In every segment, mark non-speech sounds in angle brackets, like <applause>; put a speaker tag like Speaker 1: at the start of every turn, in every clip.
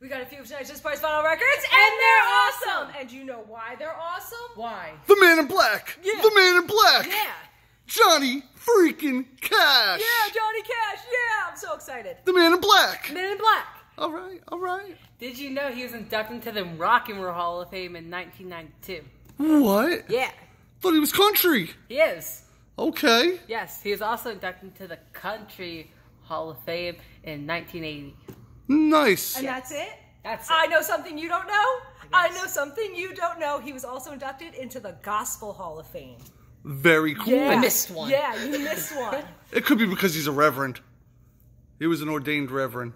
Speaker 1: We got a few of tonight's Just Price Vinyl Records, and they're awesome! And you know why they're awesome?
Speaker 2: Why?
Speaker 3: The man in black.
Speaker 1: Yeah.
Speaker 3: The man in black.
Speaker 1: Yeah.
Speaker 3: Johnny freaking Cash.
Speaker 1: Yeah, Johnny Cash, yeah! I'm so excited.
Speaker 3: The man in black.
Speaker 1: Man in Black.
Speaker 3: All right, all right.
Speaker 2: Did you know he was inducted into the Rock and Roll Hall of Fame in 1992?
Speaker 3: What?
Speaker 2: Yeah,
Speaker 3: Thought he was country.
Speaker 2: he is.
Speaker 3: Okay.
Speaker 2: Yes, he was also inducted into the Country Hall of Fame in 1980.
Speaker 3: Nice.
Speaker 1: And that's it?
Speaker 2: That's it.
Speaker 1: I know something you don't know. I know something you don't know. He was also inducted into the Gospel Hall of Fame.
Speaker 3: Very cool.
Speaker 1: Yeah.
Speaker 2: I missed one.
Speaker 1: Yeah, you missed one. <laughs>
Speaker 3: It could be because he's a reverend. He was an ordained reverend.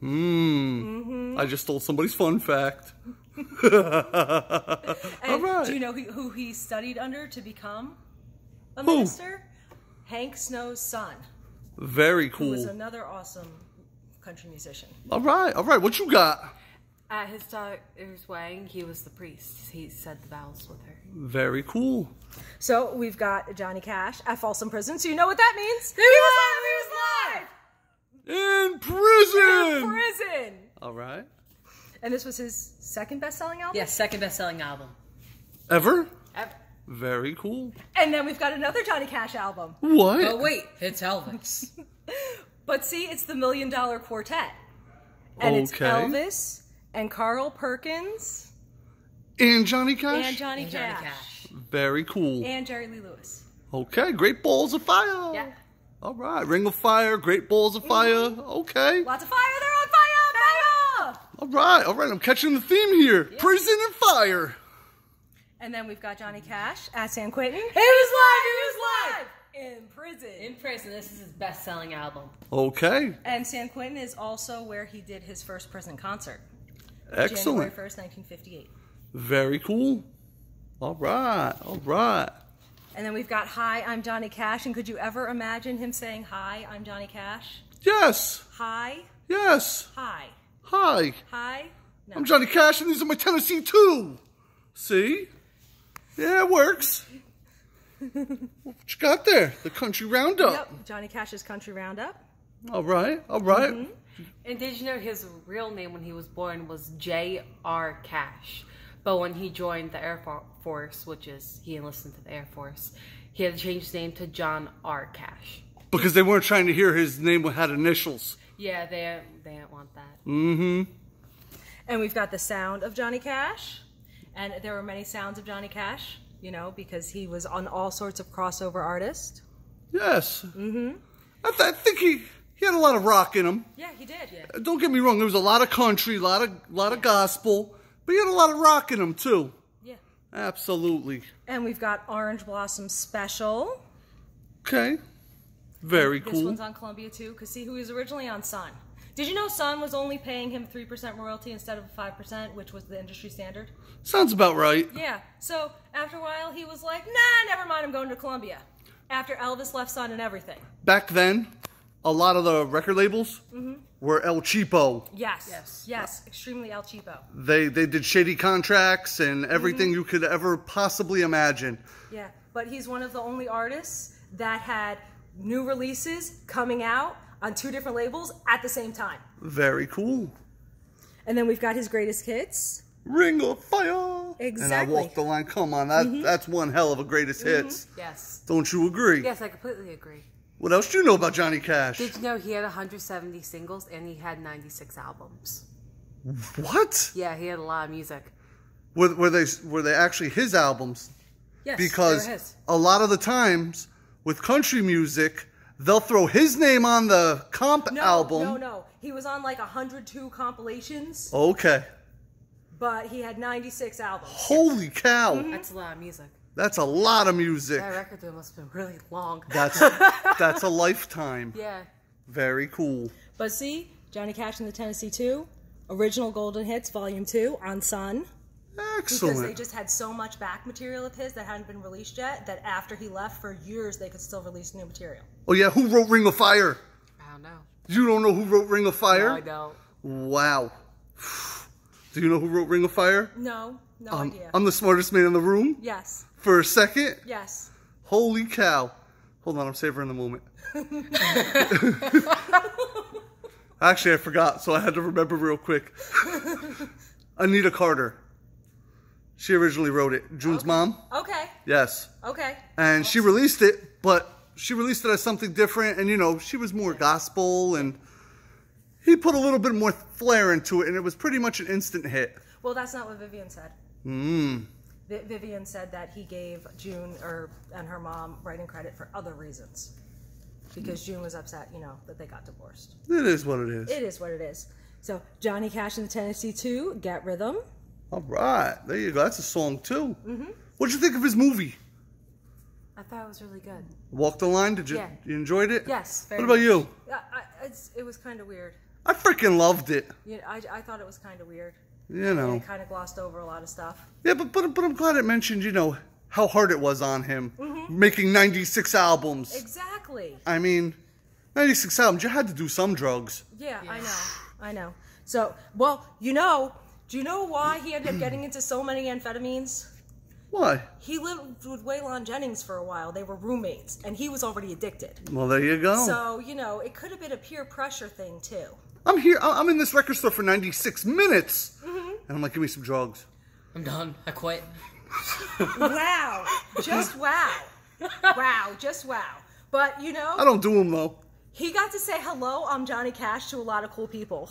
Speaker 3: Hmm. I just stole somebody's fun fact. <laughs>
Speaker 1: And
Speaker 3: right.
Speaker 1: do you know who, who he studied under to become a
Speaker 3: Who?
Speaker 1: minister? Hank Snow's son,
Speaker 3: Very cool.
Speaker 1: who was another awesome country musician.
Speaker 3: All right, all right. What you got?
Speaker 2: At his daughter's wedding, he was the priest. He said the vows with her.
Speaker 3: Very cool.
Speaker 1: So we've got Johnny Cash at Folsom Prison. So you know what that means? He
Speaker 2: was
Speaker 1: live! He was
Speaker 3: In prison.
Speaker 1: In prison!
Speaker 3: All right.
Speaker 1: And this was his second best-selling album?
Speaker 2: Yes, second best-selling album.
Speaker 3: Ever?
Speaker 2: Ever.
Speaker 3: Very cool.
Speaker 1: And then we've got another Johnny Cash album.
Speaker 3: What?
Speaker 2: Oh wait, it's Elvis. <laughs>
Speaker 1: But see, it's the Million Dollar Quartet. And it's Elvis and Carl Perkins
Speaker 3: And Johnny Cash?
Speaker 1: and Johnny,
Speaker 2: And Johnny
Speaker 1: Cash.
Speaker 2: Cash.
Speaker 3: Very cool.
Speaker 1: And Jerry Lee Lewis.
Speaker 3: Okay, great balls of fire.
Speaker 1: Yeah.
Speaker 3: All right, Ring of Fire, great balls of fire. Mm-hmm. Okay.
Speaker 1: Lots of fire, they're on fire! Fire!
Speaker 3: All right, all right. I'm catching the theme here. Prison and fire.
Speaker 1: And then we've got Johnny Cash at San Quentin. He was live! He was live! In prison.
Speaker 2: In prison, this is his best-selling album.
Speaker 3: Okay,
Speaker 1: and San Quentin is also where he did his first prison concert.
Speaker 3: excellent.
Speaker 1: January 1st, 1958.
Speaker 3: Very cool. All right, all right.
Speaker 1: And then we've got Hi, I'm Johnny Cash. And could you ever imagine him saying, Hi, I'm Johnny Cash?
Speaker 3: Yes,
Speaker 1: Hi,
Speaker 3: yes.
Speaker 1: hi,
Speaker 3: Hi,
Speaker 1: hi. No.
Speaker 3: I'm Johnny Cash, and these are my Tennessee Two. See? Yeah, it works. What you got there? The country roundup.
Speaker 1: Yep, Johnny Cash's Country Roundup.
Speaker 3: All right, all right.
Speaker 1: Mm-hmm.
Speaker 2: And did you know his real name when he was born was J.R. Cash? But when he joined the Air Force, which is he enlisted into the Air Force, he had to change his name to John R. Cash.
Speaker 3: Because they weren't trying to hear his name had initials.
Speaker 2: Yeah, they they didn't want that.
Speaker 3: Mm-hmm.
Speaker 1: And we've got the sound of Johnny Cash. And there were many sounds of Johnny Cash, you know, because he was on all sorts of crossover artists.
Speaker 3: Yes. Mm-hmm. I, th- I think he, he had a lot of rock in him.
Speaker 1: Yeah, he did. Yeah.
Speaker 3: Don't get me wrong. There was a lot of country, a lot of lot of gospel, but he had a lot of rock in him too.
Speaker 1: Yeah.
Speaker 3: Absolutely.
Speaker 1: And we've got Orange Blossom Special.
Speaker 3: Okay. Very
Speaker 1: This
Speaker 3: cool.
Speaker 1: one's on Columbia too, because see who he was originally on Sun. Did you know Sun was only paying him 3% royalty instead of 5%, which was the industry standard?
Speaker 3: Sounds about right.
Speaker 1: Yeah. So after a while, he was like, nah, never mind, I'm going to Columbia. After Elvis left Sun and everything.
Speaker 3: Back then, a lot of the record labels
Speaker 1: Mm-hmm.
Speaker 3: were El Cheapo.
Speaker 1: Yes.
Speaker 2: Yes.
Speaker 1: Yes. Extremely El Cheapo.
Speaker 3: They they did shady contracts and everything
Speaker 1: Mm-hmm.
Speaker 3: you could ever possibly imagine.
Speaker 1: Yeah. But he's one of the only artists that had new releases coming out on two different labels at the same time.
Speaker 3: Very cool.
Speaker 1: And then we've got his greatest hits.
Speaker 3: Ring of Fire. Exactly. And I
Speaker 1: Exactly.
Speaker 3: walked the line. Come on, that
Speaker 1: Mm-hmm.
Speaker 3: that's one hell of a greatest hits.
Speaker 2: Yes.
Speaker 3: Don't you agree?
Speaker 2: Yes, I completely agree.
Speaker 3: What else do you know about Johnny Cash?
Speaker 2: Did you know he had 170 singles and he had 96 albums?
Speaker 3: what?
Speaker 2: Yeah, he had a lot of music.
Speaker 3: Were, were they were they actually his albums?
Speaker 2: Yes,
Speaker 3: Because
Speaker 2: they were his.
Speaker 3: a lot of the times with country music, they'll throw his name on the comp
Speaker 1: No,
Speaker 3: album.
Speaker 1: no, no. He was on like 102 compilations,
Speaker 3: Okay.
Speaker 1: but he had 96 albums.
Speaker 3: Holy cow.
Speaker 1: Mm-hmm.
Speaker 2: That's a lot of music.
Speaker 3: That's a lot of music.
Speaker 2: That record deal must have been really long.
Speaker 3: That's <laughs> that's a lifetime.
Speaker 2: yeah.
Speaker 3: Very cool.
Speaker 1: But see, Johnny Cash and the Tennessee 2, original Golden Hits, Volume 2, on Sun. Because they just had so much back material of his that hadn't been released yet that after he left for years they could still release new material.
Speaker 3: Oh yeah, who wrote Ring of Fire?
Speaker 2: I don't know.
Speaker 3: You don't know who wrote Ring of Fire?
Speaker 2: No, I don't.
Speaker 3: Wow. Do you know who wrote Ring of Fire?
Speaker 1: No, no
Speaker 3: Um,
Speaker 1: idea.
Speaker 3: I'm the smartest man in the room.
Speaker 1: yes,
Speaker 3: For a second,
Speaker 1: yes.
Speaker 3: holy cow. Hold on, I'm savoring the moment. <laughs> Actually, I forgot, so I had to remember real quick. <laughs> Anita Carter. She originally wrote it. June's mom.
Speaker 1: Okay.
Speaker 3: Yes.
Speaker 1: Okay.
Speaker 3: and she released it, but she released it as something different, and you know, she was more gospel, and he put a little bit more flair into it, and it was pretty much an instant hit.
Speaker 1: Well, that's not what Vivian said.
Speaker 3: Mm.
Speaker 1: Vi- Vivian said that he gave June or and her mom writing credit for other reasons, because June was upset, you know, that they got divorced.
Speaker 3: It is what it is.
Speaker 1: It is what it is. So Johnny Cash and the Tennessee Two, Get Rhythm.
Speaker 3: All right, there you go. That's a song too. Mm-hmm. What'd you think of his movie?
Speaker 2: I thought it was really good.
Speaker 3: Walk the Line. Did you?
Speaker 2: Yeah.
Speaker 3: You enjoyed it?
Speaker 2: Yes,
Speaker 3: What about you?
Speaker 1: I, I, it's, it was kind of weird.
Speaker 3: I freaking loved it.
Speaker 1: Know, I, I thought it was kind of weird.
Speaker 3: You
Speaker 1: And
Speaker 3: know.
Speaker 1: it kind of glossed over a lot of stuff.
Speaker 3: Yeah, but but but I'm glad it mentioned you know how hard it was on him
Speaker 1: Mm-hmm.
Speaker 3: making 96 albums.
Speaker 1: Exactly.
Speaker 3: I mean, 96 albums. You had to do some drugs.
Speaker 1: Yeah, I know. I know. So, well, you know, do you know why he ended up getting into so many amphetamines?
Speaker 3: Why?
Speaker 1: He lived with Waylon Jennings for a while. They were roommates, and he was already addicted.
Speaker 3: Well, there you go.
Speaker 1: So, you know, it could have been a peer pressure thing, too.
Speaker 3: I'm here. I- I'm in this record store for 96 minutes,
Speaker 1: Mm-hmm.
Speaker 3: and I'm like, give me some drugs.
Speaker 2: I'm done. I quit. <laughs>
Speaker 1: Wow. just wow. Wow. Just wow. But, you know.
Speaker 3: I don't do them though.
Speaker 1: he got to say hello, I'm Johnny Cash, to a lot of cool people.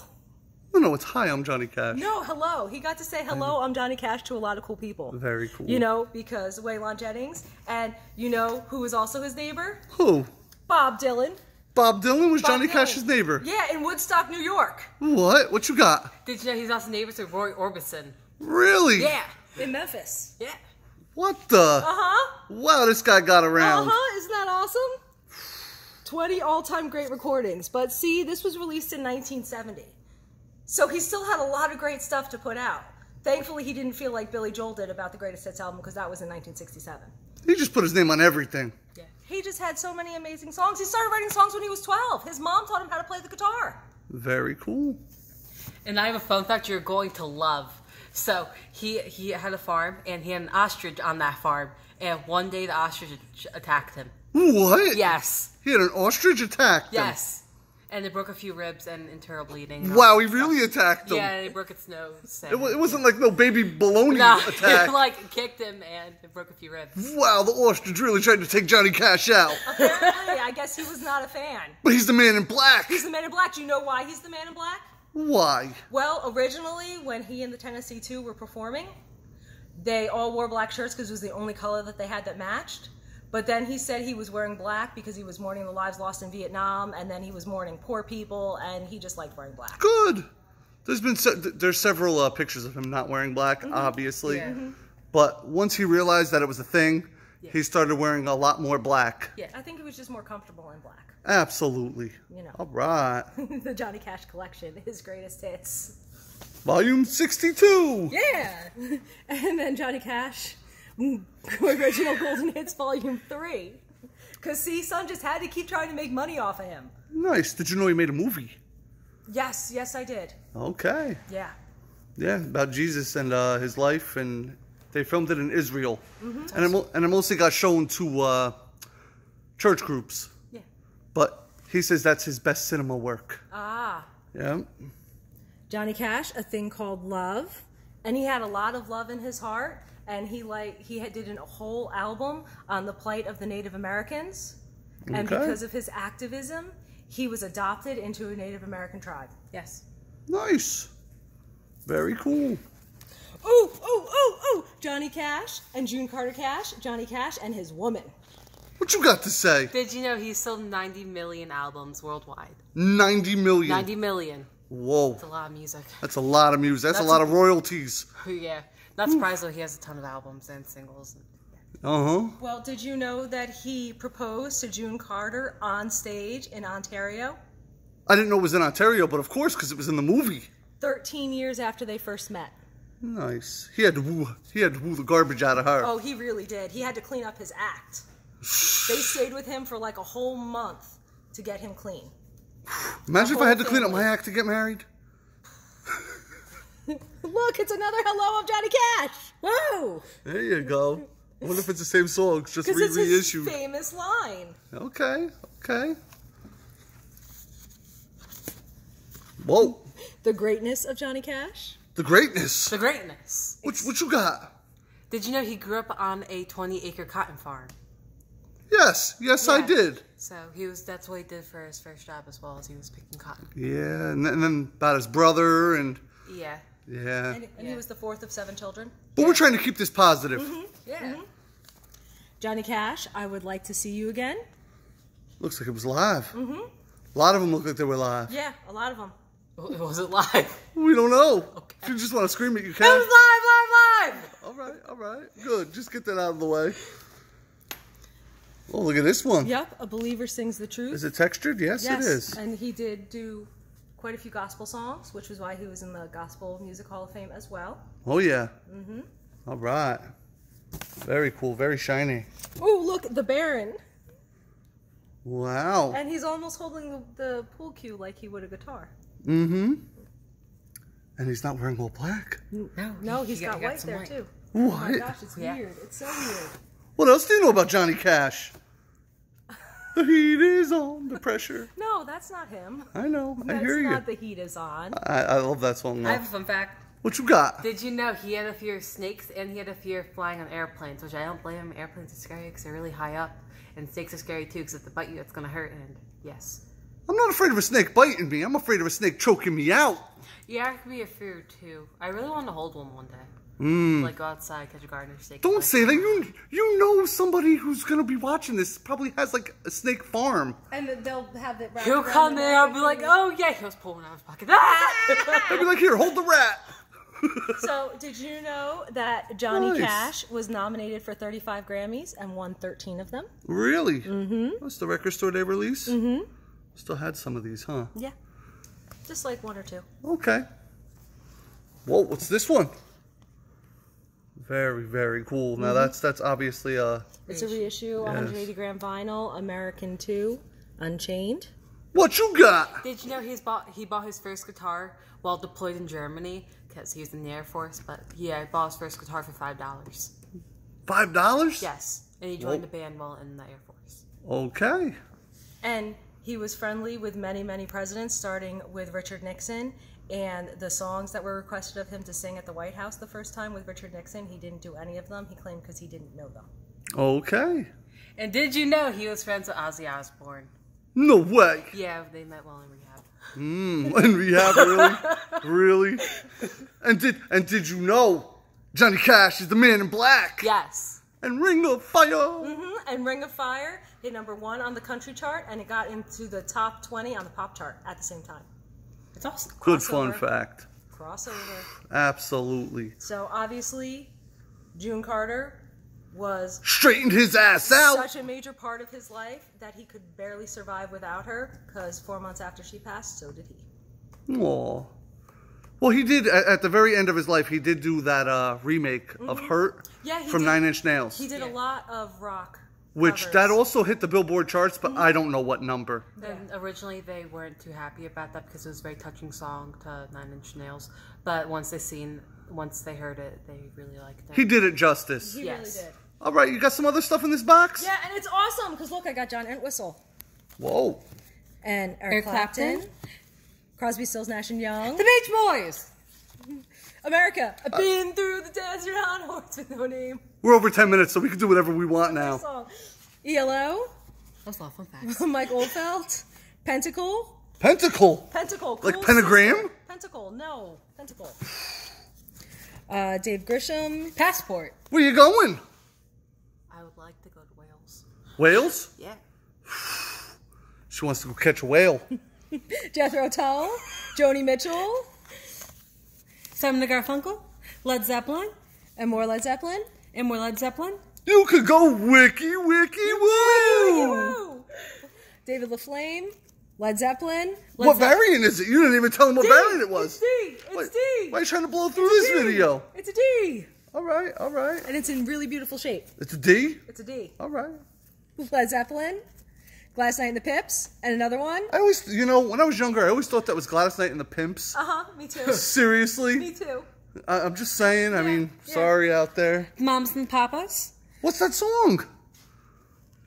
Speaker 3: No, no, it's hi. I'm Johnny Cash.
Speaker 1: No, hello. He got to say hello, I'm Johnny Cash, to a lot of cool people.
Speaker 3: Very cool.
Speaker 1: You know, because Waylon Jennings, and you know who was also his neighbor?
Speaker 3: Who?
Speaker 1: Bob Dylan.
Speaker 3: Bob Dylan was
Speaker 1: Bob
Speaker 3: Johnny
Speaker 1: Dylan.
Speaker 3: Cash's neighbor.
Speaker 1: Yeah, in Woodstock, New York.
Speaker 3: What? What you got?
Speaker 2: Did you know he's also neighbors with Roy Orbison?
Speaker 3: Really?
Speaker 2: Yeah.
Speaker 1: In Memphis.
Speaker 2: Yeah.
Speaker 3: What the?
Speaker 1: Uh huh.
Speaker 3: Wow, this guy got around.
Speaker 1: Uh
Speaker 3: around.
Speaker 1: huh. Isn't that awesome? <sighs> 20 all time great recordings. But see, this was released in 1970. So he still had a lot of great stuff to put out. Thankfully, he didn't feel like Billy Joel did about the Greatest Hits album because that was in 1967.
Speaker 3: He just put his name on everything.
Speaker 2: Yeah.
Speaker 1: He just had so many amazing songs. He started writing songs when he was 12. His mom taught him how to play the guitar.
Speaker 3: Very cool.
Speaker 2: And I have a fun fact you're going to love. So he he had a farm and he had an ostrich on that farm. And one day the ostrich attacked him.
Speaker 3: What?
Speaker 2: Yes.
Speaker 3: He had an ostrich attack. him.
Speaker 2: Yes. And they broke a few ribs and internal bleeding.
Speaker 3: Wow, he
Speaker 2: stuff.
Speaker 3: really attacked him.
Speaker 2: Yeah, and it broke its nose.
Speaker 3: It, it wasn't like no baby baloney
Speaker 2: No, <laughs>
Speaker 3: attack.
Speaker 2: it like kicked him and it broke a few ribs.
Speaker 3: wow, the ostrich really tried to take Johnny Cash out.
Speaker 1: Apparently, I guess he was not a fan.
Speaker 3: But he's the man in black.
Speaker 1: He's the man in black. Do you know why he's the man in black?
Speaker 3: Why?
Speaker 1: Well, originally, when he and the Tennessee Two were performing, they all wore black shirts because it was the only color that they had that matched. But then he said he was wearing black because he was mourning the lives lost in Vietnam, and then he was mourning poor people, and he just liked wearing black.
Speaker 3: Good. There's been se- there's several uh, pictures of him not wearing black, obviously.
Speaker 2: Yeah. Mhm.
Speaker 3: But once he realized that it was a thing, he started wearing a lot more black.
Speaker 1: Yeah, I think he was just more comfortable in black.
Speaker 3: Absolutely.
Speaker 1: You know.
Speaker 3: All right. <laughs>
Speaker 1: the Johnny Cash collection, his greatest hits.
Speaker 3: Volume 62.
Speaker 1: Yeah, <laughs> and then Johnny Cash, mm, <laughs> original Golden Hits Volume Three. Cause see, Sun just had to keep trying to make money off of him.
Speaker 3: Nice. Did you know he made a movie?
Speaker 1: Yes, yes, I did.
Speaker 3: Okay.
Speaker 1: Yeah.
Speaker 3: Yeah, about Jesus and uh, his life, and they filmed it in Israel,
Speaker 1: Mm-hmm.
Speaker 3: and it and it mostly got shown to uh, church groups.
Speaker 1: Yeah.
Speaker 3: But he says that's his best cinema work.
Speaker 1: Ah.
Speaker 3: Yeah.
Speaker 1: Johnny Cash, a thing called love, and he had a lot of love in his heart, and he like he had, did a whole album on the plight of the Native Americans, and because of his activism, he was adopted into a Native American tribe.
Speaker 2: Yes.
Speaker 3: Nice. Very cool.
Speaker 1: Oh, oh, oh, oh! Johnny Cash and June Carter Cash, Johnny Cash and his woman.
Speaker 3: What you got to say?
Speaker 2: Did you know he sold 90 million albums worldwide?
Speaker 3: 90 million.
Speaker 2: 90 million.
Speaker 3: Whoa.
Speaker 2: That's a lot of music.
Speaker 3: That's a lot of music. That's,
Speaker 2: That's
Speaker 3: a lot
Speaker 2: a-
Speaker 3: of royalties. <laughs>
Speaker 2: yeah. Not surprised though he has a ton of albums and singles.
Speaker 3: Uh huh.
Speaker 1: Well, did you know that he proposed to June Carter on stage in Ontario?
Speaker 3: I didn't know it was in Ontario, but of course, because it was in the movie.
Speaker 1: 13 years after they first met.
Speaker 3: Nice. He had to woo. He had to woo the garbage out of her.
Speaker 1: Oh, he really did. He had to clean up his act. They stayed with him for like a whole month to get him clean.
Speaker 3: Imagine if I had to clean up my act to get married. <laughs>
Speaker 1: Look, it's another hello of Johnny Cash. Whoa!
Speaker 3: There you go. I wonder if it's the same song, it's just
Speaker 1: Because
Speaker 3: re
Speaker 1: it's his
Speaker 3: reissued.
Speaker 1: famous line.
Speaker 3: Okay, okay. Whoa.
Speaker 1: The greatness of Johnny Cash.
Speaker 3: The greatness.
Speaker 2: The greatness.
Speaker 3: What, what you got?
Speaker 2: Did you know he grew up on a 20 acre cotton farm?
Speaker 3: Yes, yes, I did.
Speaker 2: So he was that's what he did for his first job as well as he was picking cotton.
Speaker 3: Yeah, and then, and then about his brother and
Speaker 2: Yeah.
Speaker 3: yeah.
Speaker 1: And, and he was the fourth of seven children.
Speaker 3: But we're trying to keep this positive.
Speaker 1: Mm-hmm.
Speaker 2: Yeah.
Speaker 1: Johnny Cash, I would like to see you again.
Speaker 3: Looks like it was live. Mm-hmm. A lot of them look like they were live.
Speaker 1: Yeah, a lot of them.
Speaker 2: It wasn't live. <laughs>
Speaker 3: We don't know.
Speaker 2: Okay.
Speaker 3: If you just want to scream it, you
Speaker 2: It
Speaker 3: can.
Speaker 2: was live, live, live.
Speaker 3: All right, all right. Good. Just get that out of the way. Oh, look at this one.
Speaker 1: Yep, a believer sings the truth.
Speaker 3: Is it textured? Yes,
Speaker 1: yes,
Speaker 3: it is.
Speaker 1: and he did do quite a few gospel songs, which was why he was in the Gospel Music Hall of Fame as well.
Speaker 3: Oh, yeah. Mm-hmm. All right. Very cool. Very shiny.
Speaker 1: Oh, look, the Baron,
Speaker 3: Wow.
Speaker 1: and he's almost holding the, the pool cue like he would a guitar.
Speaker 3: Mm-hmm. And he's not wearing all black.
Speaker 2: No,
Speaker 1: No,
Speaker 2: he-
Speaker 1: he's
Speaker 2: he
Speaker 1: got, white
Speaker 2: some
Speaker 1: there
Speaker 2: white.
Speaker 1: too.
Speaker 3: What?
Speaker 1: Oh my gosh, it's
Speaker 2: Yeah.
Speaker 1: weird. It's so weird.
Speaker 3: What else do you know about Johnny Cash? The heat is on, the pressure. <laughs>
Speaker 1: No, that's not him.
Speaker 3: I know. I
Speaker 1: That's
Speaker 3: hear you.
Speaker 1: That's not the heat is on.
Speaker 3: I, I love that song.
Speaker 2: I have a fun fact.
Speaker 3: What you got?
Speaker 2: Did you know he had a fear of snakes and he had a fear of flying on airplanes, which I don't blame him. Airplanes are scary because they're really high up, and snakes are scary too because if they bite you, it's gonna hurt. And yes,
Speaker 3: I'm not afraid of a snake biting me. I'm afraid of a snake choking me out.
Speaker 2: yeah, I could be a fear too. I really want to hold one one day,
Speaker 3: Mm.
Speaker 2: like go outside, catch a gardener snake.
Speaker 3: Don't say that. You you know somebody who's gonna be watching this probably has like a snake farm.
Speaker 1: And they'll have it.
Speaker 2: He'll come in. I'll be like, oh yeah, he was pulling out his pocket. Ah! <laughs>
Speaker 3: I'd be like, here, hold the rat. <laughs>
Speaker 1: So, did you know that Johnny
Speaker 3: Nice.
Speaker 1: Cash was nominated for 35 Grammys and won 13 of them?
Speaker 3: really? Mm-hmm. That's the record store day release. Mm-hmm. Still had some of these, huh?
Speaker 1: Yeah. Just like one or two.
Speaker 3: Okay. Whoa, what's this one? Very, very cool. Now mm-hmm. that's that's obviously a.
Speaker 1: It's a reissue, 180 gram vinyl, American 2, Unchained.
Speaker 3: what you got?
Speaker 2: Did you know he's bought he bought his first guitar while deployed in Germany because he was in the Air Force? But yeah, he uh, bought his first guitar for five dollars.
Speaker 3: Five dollars?
Speaker 2: Yes, and he joined the band while in the Air Force.
Speaker 3: Okay.
Speaker 1: And he was friendly with many, many presidents, starting with Richard Nixon. And the songs that were requested of him to sing at the White House the first time with Richard Nixon, he didn't do any of them. He claimed because he didn't know them.
Speaker 3: Okay.
Speaker 2: And did you know he was friends with Ozzy Osbourne?
Speaker 3: No way.
Speaker 2: Yeah, they met while in rehab.
Speaker 3: Mm, in rehab, really? <laughs> really? And did and did you know Johnny Cash is the man in black?
Speaker 2: Yes.
Speaker 3: And Ring of Fire.
Speaker 1: Mm-hmm. And Ring of Fire hit number one on the country chart, and it got into the top 20 on the pop chart at the same time.
Speaker 2: It's awesome.
Speaker 3: Good fun fact.
Speaker 1: Crossover.
Speaker 3: Absolutely.
Speaker 1: So obviously, June Carter was
Speaker 3: Straightened his ass out.
Speaker 1: such a major part of his life that he could barely survive without her. Because four months after she passed, so did he.
Speaker 3: Aw. Well, he did at, at the very end of his life. He did do that uh, remake of Hurt
Speaker 1: Mm-hmm. Yeah,
Speaker 3: from
Speaker 1: did.
Speaker 3: Nine Inch Nails,
Speaker 1: He did a lot of rock.
Speaker 3: Which
Speaker 1: covers.
Speaker 3: that also hit the Billboard charts,
Speaker 1: Mm-hmm.
Speaker 3: but I don't know what number.
Speaker 2: And originally they weren't too happy about that because it was a very touching song to Nine Inch Nails. But once they seen, once they heard it, they really liked it.
Speaker 3: He did it justice.
Speaker 1: He
Speaker 2: Yes.
Speaker 1: really did.
Speaker 3: All right, you got some other stuff in this box?
Speaker 1: Yeah, and it's awesome because look, I got John Entwistle
Speaker 3: Whoa.
Speaker 1: and Eric,
Speaker 2: Eric
Speaker 1: Clapton,
Speaker 2: Clapton.
Speaker 1: Crosby, Stills, Nash and Young.
Speaker 2: the Beach Boys.
Speaker 1: America, I've been through the desert on horse with no name.
Speaker 3: We're over 10 minutes, so we can do whatever we want now.
Speaker 1: Song. ELO,
Speaker 2: That's a lot of fun facts. <laughs>
Speaker 1: Mike Oldfield, Pentacle,
Speaker 3: Pentacle.
Speaker 1: Pentacle,
Speaker 3: Like pentagram?
Speaker 1: Sister. Pentacle, no, Pentacle. Uh, Dave Grisman,
Speaker 2: Passport.
Speaker 3: Where are you going?
Speaker 2: I would like to go to Wales.
Speaker 3: Wales?
Speaker 2: Yeah. <sighs>
Speaker 3: She wants to go catch a whale. <laughs>
Speaker 1: Jethro Tull, Joni Mitchell,
Speaker 2: Simon Garfunkel, Led Zeppelin,
Speaker 1: and more Led Zeppelin.
Speaker 2: and more Led Zeppelin.
Speaker 3: You could go wiki wiki woo.
Speaker 1: David LaFlamme, Led Zeppelin.
Speaker 2: Led
Speaker 3: What variant is it? You didn't even tell him what variant it was.
Speaker 1: It's D. It's
Speaker 3: Wait,
Speaker 1: D.
Speaker 3: Why are you trying to blow through this
Speaker 1: D.
Speaker 3: video?
Speaker 1: It's a D.
Speaker 3: All right, all right.
Speaker 1: And it's in really beautiful shape.
Speaker 3: It's a D?
Speaker 1: It's a D.
Speaker 3: All right.
Speaker 1: Led Zeppelin, Gladys Knight and the Pips, and another one.
Speaker 3: I always, you know, when I was younger, I always thought that was Gladys Knight and the Pimps.
Speaker 1: Uh huh. Me too. <laughs>
Speaker 3: Seriously.
Speaker 1: Me too.
Speaker 3: I, I'm just saying, I mean,
Speaker 1: yeah.
Speaker 3: sorry out there.
Speaker 2: Moms and Papas.
Speaker 3: What's that song?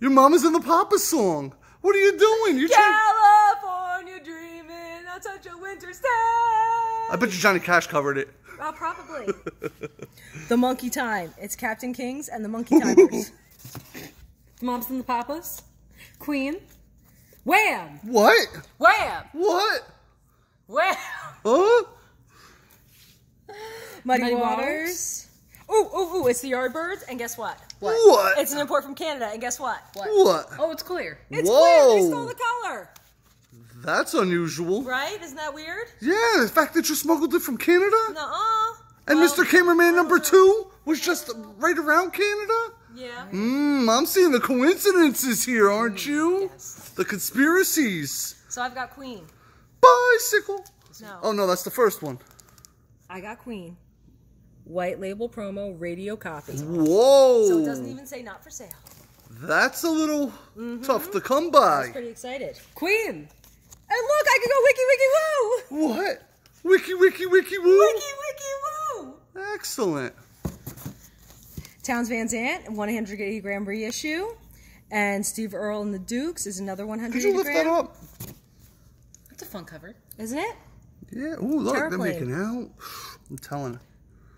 Speaker 3: Your mama's in the Papa song. What are you doing? You trying...
Speaker 1: California dreaming on such a winter Thursday.
Speaker 3: I bet you Johnny Cash covered it.
Speaker 1: Oh, probably. <laughs> the Monkey Time. It's Captain Kings and the Monkey Timers. <laughs>
Speaker 2: The Moms and the Papas. Queen. Wham!
Speaker 3: What?
Speaker 2: Wham!
Speaker 3: What?
Speaker 1: Well,
Speaker 3: Huh? <laughs>
Speaker 1: Muddy,
Speaker 2: Muddy
Speaker 1: Waters.
Speaker 2: Waters.
Speaker 1: Ooh, ooh, ooh! It's the Yardbirds, and guess what?
Speaker 3: What?
Speaker 1: It's an import from Canada, and guess what?
Speaker 3: What?
Speaker 2: Oh, it's clear.
Speaker 1: It's
Speaker 3: Whoa.
Speaker 1: clear. They stole the color,
Speaker 3: That's unusual.
Speaker 1: right? Isn't that weird?
Speaker 3: Yeah, the fact that you smuggled it from Canada?
Speaker 1: Nuh-uh.
Speaker 3: And
Speaker 1: Well,
Speaker 3: Mr. Cameraman number two was just right around Canada?
Speaker 1: Yeah.
Speaker 3: Mmm, I'm seeing the coincidences here, aren't you?
Speaker 2: yes.
Speaker 3: The conspiracies.
Speaker 1: So I've got Queen.
Speaker 3: Bicycle.
Speaker 1: No.
Speaker 3: Oh no, that's the first one.
Speaker 1: I got Queen. White label promo radio copy.
Speaker 3: Whoa.
Speaker 1: So it doesn't even say not for sale.
Speaker 3: That's a little
Speaker 1: Mm-hmm.
Speaker 3: tough to come by.
Speaker 1: I
Speaker 3: by.
Speaker 1: was pretty excited.
Speaker 2: Queen.
Speaker 1: And look, I can go wiki wiki woo!
Speaker 3: What? Wiki wiki wiki woo.
Speaker 1: Wiki wiki woo!
Speaker 3: Excellent.
Speaker 1: Townes Van Zandt, 180 gram reissue. And Steve Earle and the Dukes is another 180
Speaker 3: Could you lift
Speaker 1: gram.
Speaker 3: that up?
Speaker 2: That's a fun cover.
Speaker 1: Isn't it?
Speaker 3: Yeah. Ooh, look, they're
Speaker 1: Terraplane.
Speaker 3: making out. I'm telling.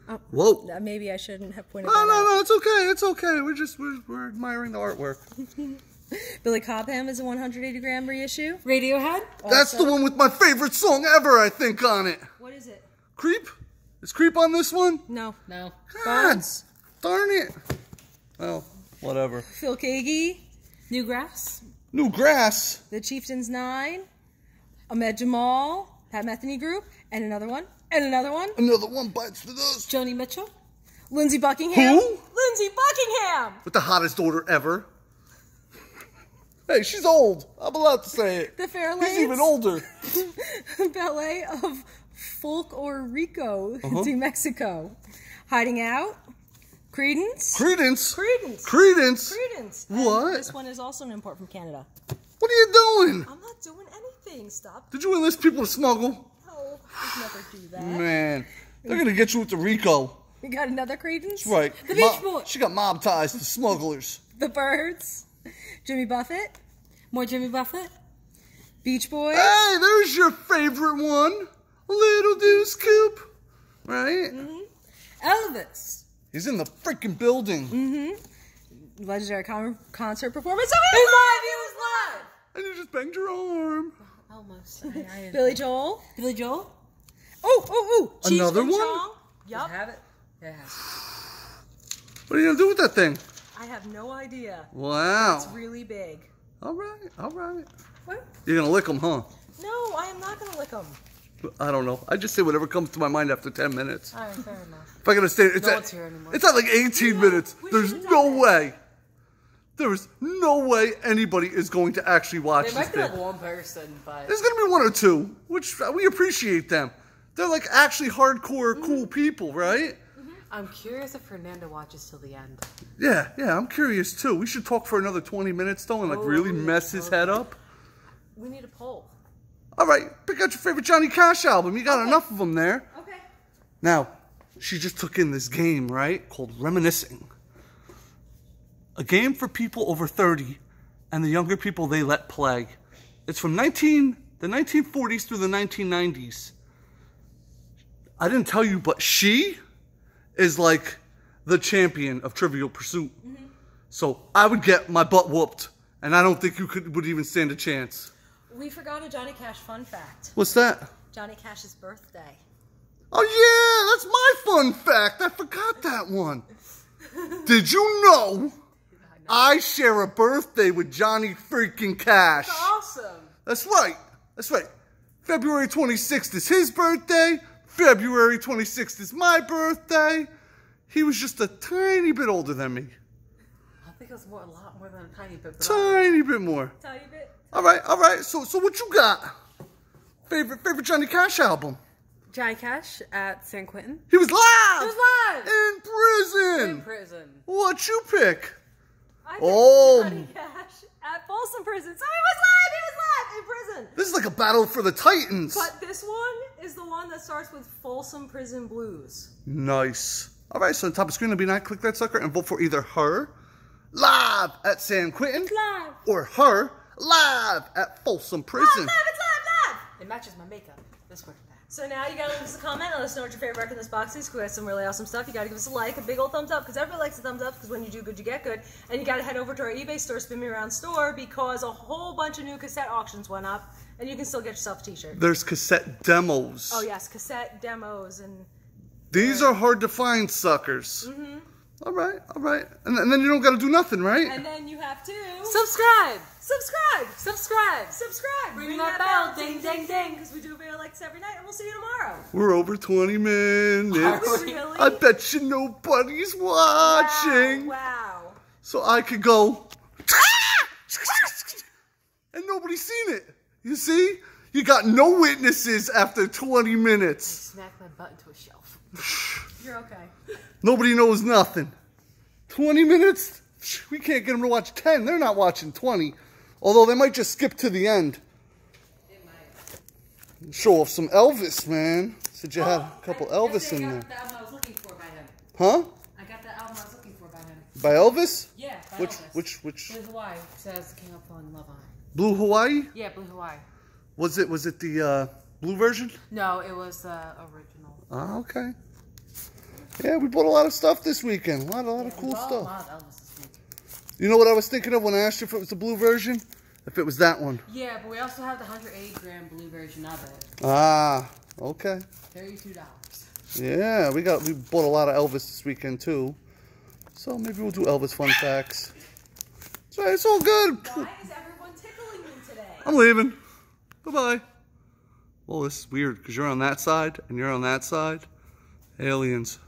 Speaker 1: Oh.
Speaker 3: Whoa.
Speaker 1: Uh, Maybe I shouldn't have pointed
Speaker 3: No,
Speaker 1: that
Speaker 3: no,
Speaker 1: out.
Speaker 3: no. It's okay. It's okay. We're just we're, we're admiring the artwork. <laughs>
Speaker 1: Billy Cobham is a 180 gram reissue.
Speaker 2: Radiohead.
Speaker 3: That's the one with my favorite song ever. I think on it.
Speaker 1: What is it?
Speaker 3: Creep. Is Creep on this one?
Speaker 1: No.
Speaker 2: No.
Speaker 3: God,
Speaker 1: Bones.
Speaker 3: Darn it. Well, whatever.
Speaker 1: Phil Kagi,
Speaker 2: New Grass.
Speaker 3: New grass.
Speaker 1: The Chieftains 9, Ahmad Jamal, Pat Metheny Group, and another one, and another one.
Speaker 3: Another one bites the dust.
Speaker 2: Joni Mitchell.
Speaker 1: Lindsey Buckingham.
Speaker 3: Who?
Speaker 1: Lindsey Buckingham!
Speaker 3: With the hottest daughter ever. Hey, she's old. I'm allowed to say it.
Speaker 1: The Fairlanes.
Speaker 3: He's even older. <laughs>
Speaker 1: ballet of Folklorico
Speaker 3: Uh-huh.
Speaker 1: to Mexico. Hiding Out, Creedence.
Speaker 3: Creedence.
Speaker 1: Creedence.
Speaker 3: Creedence.
Speaker 1: Creedence. And
Speaker 3: What?
Speaker 1: This one is also an import from Canada.
Speaker 3: What are you doing?
Speaker 1: I'm not doing anything. Stop.
Speaker 3: Did you enlist people to smuggle?
Speaker 1: No, I'd never do that.
Speaker 3: Man, they're gonna get you with the Rico.
Speaker 1: We got another Creedence.
Speaker 3: Right.
Speaker 2: The Beach Boys.
Speaker 3: She got mob ties to smugglers.
Speaker 1: The Byrds, Jimmy Buffett,
Speaker 2: More Jimmy Buffett.
Speaker 1: Beach Boys.
Speaker 3: Hey, there's your favorite one. Little Deuce Coupe. Right? Mm -hmm.
Speaker 2: Elvis.
Speaker 3: He's in the freaking building. Mm-hmm.
Speaker 1: Legendary con- concert performance. Oh,
Speaker 2: He was live. He was live.
Speaker 3: And you just banged your arm.
Speaker 2: Almost. I, I,
Speaker 1: Billy Joel.
Speaker 2: Billy Joel.
Speaker 1: Oh, oh, oh.
Speaker 3: Another
Speaker 1: and
Speaker 3: one?
Speaker 1: Chong. Yup.
Speaker 2: Have it. Yeah.
Speaker 3: What are you gonna do with that thing?
Speaker 1: I have no idea.
Speaker 3: Wow.
Speaker 1: It's really big.
Speaker 3: All right, all right.
Speaker 1: What?
Speaker 3: You're gonna lick them, huh?
Speaker 1: No, I am not going to lick them.
Speaker 3: I don't know. I just say whatever comes to my mind after 10 minutes.
Speaker 2: All right. Fair enough.
Speaker 3: If I gotta stay, it's
Speaker 2: No
Speaker 3: at,
Speaker 2: one's here anymore.
Speaker 3: it's at like 18 minutes. There's no
Speaker 1: done
Speaker 3: way. There is no way anybody is going to actually watch
Speaker 2: There
Speaker 3: this
Speaker 2: might be
Speaker 3: thing.
Speaker 2: like one person, but
Speaker 3: There's gonna be one or two, which we appreciate them. They're like actually hardcore,
Speaker 2: Mm-hmm.
Speaker 3: cool people, right?
Speaker 2: I'm curious if Fernando watches till the end.
Speaker 3: Yeah, yeah, I'm curious too. We should talk for another 20 minutes though and like
Speaker 2: Oh,
Speaker 3: really mess his head up.
Speaker 1: We need a poll.
Speaker 3: All right, pick out your favorite Johnny Cash album. You got enough of them there.
Speaker 1: Okay.
Speaker 3: Now, she just took in this game, right? Called Reminiscing. A game for people over 30 and the younger people they let play. It's from 19 the 1940s through the 1990s. I didn't tell you, but she is like the champion of Trivial Pursuit. Mm-hmm. So I would get my butt whooped, and I don't think you could would even stand a chance.
Speaker 1: We forgot a Johnny Cash fun fact.
Speaker 3: What's that?
Speaker 1: Johnny Cash's birthday.
Speaker 3: Oh yeah, that's my fun fact. I forgot that one. Did you know I share a birthday with Johnny freaking Cash?
Speaker 2: That's Awesome.
Speaker 3: That's right. That's right. February 26th is his birthday. February 26th is my birthday. He was just a tiny bit older than me.
Speaker 2: I think it was more, a lot more than a tiny bit.
Speaker 3: Tiny bit more.
Speaker 1: Tiny bit.
Speaker 3: All right, all right. So, so what you got? Favorite, favorite Johnny Cash album?
Speaker 2: Johnny Cash at San Quentin.
Speaker 3: He was live.
Speaker 2: He was live!
Speaker 3: in prison.
Speaker 2: In prison.
Speaker 3: What you pick?
Speaker 1: I
Speaker 3: Oh.
Speaker 1: Johnny Cash at Folsom Prison. So he was live. He was live in prison.
Speaker 3: This is like a battle for the Titans.
Speaker 1: But this one is the one that starts with Folsom Prison Blues.
Speaker 3: Nice. All right, so on top of screen will be nine. Click that sucker and vote for either her live at San Quentin
Speaker 1: Live.
Speaker 3: or her live at Folsom Prison.
Speaker 1: Live, it's live, live.
Speaker 2: It matches my makeup. Let's work that.
Speaker 1: So now you gotta leave us a comment and let us know what your favorite record in this box is. We got some really awesome stuff. You gotta give us a like, a big old thumbs up, because everybody likes a thumbs up. Because when you do good, you get good. And you gotta head over to our eBay store, Spin Me Around store, because a whole bunch of new cassette auctions went up, and you can still get yourself a T-shirt.
Speaker 3: There's cassette demos.
Speaker 1: Oh yes, cassette demos and
Speaker 3: These are hard to find, suckers. Mm-hmm. All right, all right. And, and then you don't got to do nothing, right?
Speaker 1: and then you have to
Speaker 2: Subscribe!
Speaker 1: Subscribe,
Speaker 2: Subscribe!
Speaker 1: subscribe,
Speaker 2: Ring that bell, ding, ding, ding.
Speaker 1: because we do a video like this every night, and we'll see you tomorrow.
Speaker 3: We're over 20 minutes.
Speaker 1: Are we really?
Speaker 3: I bet you nobody's watching.
Speaker 1: Wow. wow.
Speaker 3: So I could go. <laughs> and nobody's seen it. You see? You got no witnesses after 20 minutes.
Speaker 2: Smack my butt into a shelf. <laughs>
Speaker 1: You're okay.
Speaker 3: Nobody knows nothing. 20 minutes? We can't get them to watch 10. They're not watching 20. Although they might just skip to the end. Show off some Elvis, man. Said you had a couple Elvis in there.
Speaker 2: the album I was looking for by him.
Speaker 3: Huh?
Speaker 2: I got the album I was looking for by him.
Speaker 3: By Elvis?
Speaker 2: Yeah, by
Speaker 3: Which,
Speaker 2: Elvis.
Speaker 3: which, which?
Speaker 2: Blue Hawaii says King of Falling in Love on it.
Speaker 3: Blue Hawaii?
Speaker 2: Yeah, Blue Hawaii.
Speaker 3: Was it, was it the uh, blue version?
Speaker 2: No, it was the original.
Speaker 3: Oh, okay. Yeah, we bought a lot of stuff this weekend. A lot, a lot of cool stuff.
Speaker 2: A lot of Elvis this.
Speaker 3: You know what I was thinking of when I asked you if it was the blue version? If it was that one.
Speaker 2: Yeah, but we also have the 180 gram blue version of it.
Speaker 3: Ah, okay.
Speaker 2: Thirty-two dollars.
Speaker 3: Yeah, we got we bought a lot of Elvis this weekend too. So maybe we'll do Elvis fun facts. It's, right, it's all good.
Speaker 1: Why is everyone tickling me today?
Speaker 3: I'm leaving. Bye bye. Well, this is weird because you're on that side and you're on that side. Aliens.